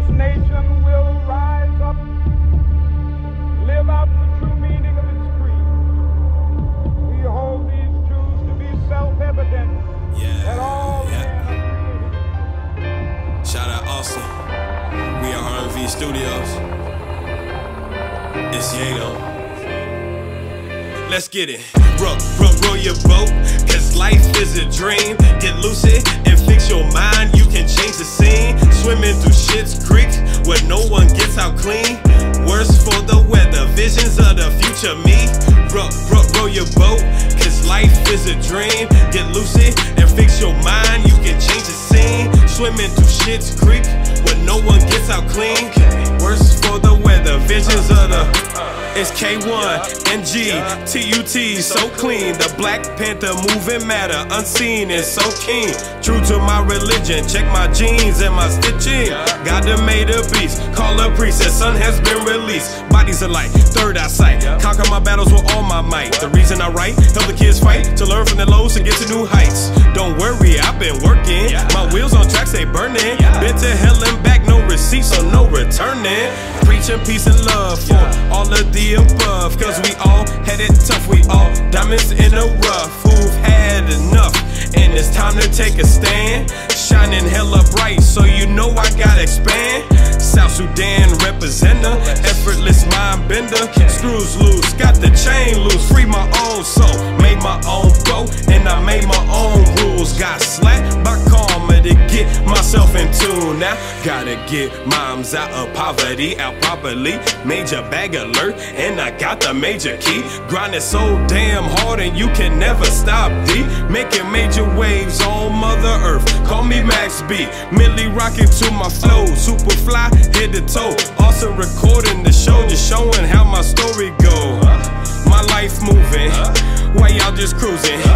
this nation will rise up, live out the true meaning of its creed. We hold these truths to be self-evident that all Yeah, men are created. Shout out Austin. We are RMV Studios. It's Yato. Let's get it. Row, row, row your boat, cause life is a dream. Get lucid and fix your mind, you can change the scene. Swimming through shit's creek where no one gets out clean. Worse for the weather, visions of the future me. Row, row, row your boat, cause life is a dream. Get lucid and fix your mind, you can change the scene. Swimming through shit's creek where no one gets out clean. Worse It's K1, NG, TUT, so clean. The Black Panther moving matter, unseen and so keen. True to my religion, check my jeans and my stitching. God done made a beast, call a priest, and son has been released. Bodies alike, third eye sight. Conquer my battles with all my might. The reason I write, help the kids fight, to learn from the lows and get to new heights. Don't worry, I've been working. My wheels on tracks, they burning. Been to hell and back, no receipts, so no returning. Preaching peace and love for all of the had it tough, we all diamonds in the rough. Who've had enough, and it's time to take a stand. Shining hella bright, so you know I gotta expand. South Sudan representer, effortless mind bender. Screws loose, got the chain loose, free my own soul. Made my own boat, and I made my tune. Now, gotta get moms out of poverty, out properly. Major bag alert, and I got the major key. Grinding so damn hard, and you can never stop D. Making major waves on Mother Earth. Call me Max B. Milly rocking to my flow. Super fly, head to toe. Also recording the show, just showing how my story go. My life moving, while y'all just cruising.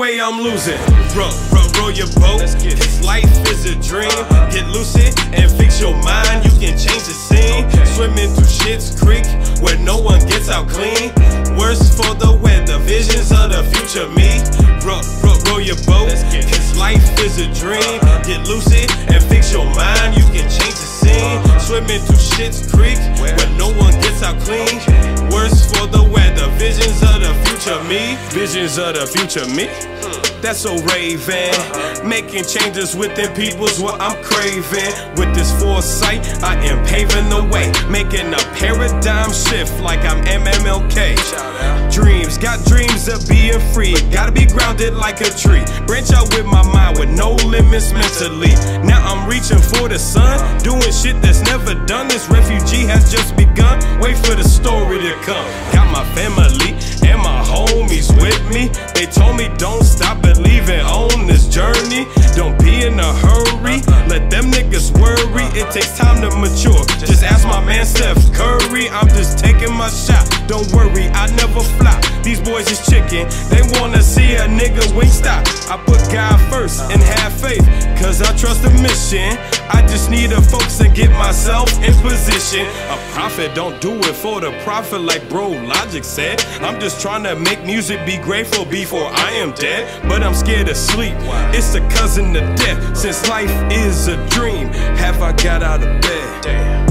Way I'm losing. Row, row, row your boat. Cause life is a dream. Get lucid and fix your mind. You can change the scene. Swimming through shit's creek where no one gets out clean. Worse for the weather, visions of the future me. Row, row, row your boat. Cause life is a dream. Get lucid and fix your mind. Swimming through shit's creek where no one gets out clean. Worse for the weather, visions of the future me. Visions of the future me. That's so raving. Making changes within people's what I'm craving. With this foresight, I am paving the way. Making a paradigm shift like I'm MMLK. Dreams, got dreams of being free. Gotta be grounded like a tree. Branch out with my mind no limits mentally. Now I'm reaching for the sun. Doing shit that's never done. This refugee has just begun. Wait for the story to come. Got my family and my homies with me. They told me don't stop believing on this journey. Don't be in a hurry. Let them niggas worry. It takes time to mature. Just ask my man Steph Curry. I'm just taking my shot. Don't worry, I never flop. These boys is chicken. They wanna see a nigga wing stop. I put God first and have faith. Cause I trust the mission. I just need to focus and get myself in position. A prophet don't do it for the profit, like bro Logic said. I'm just trying to make music be grateful before I am dead. But I'm scared of sleep. It's the cousin of death. Since life is a dream, have I got out of bed? Damn.